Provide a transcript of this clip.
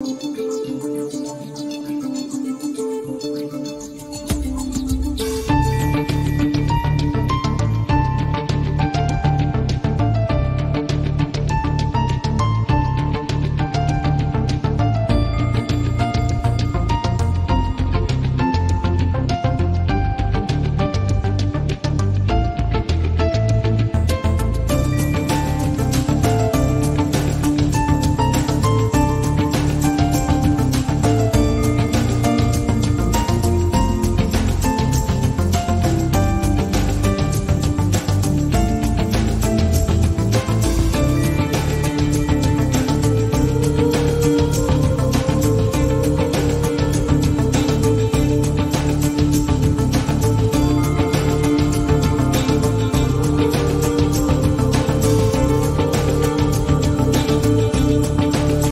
Música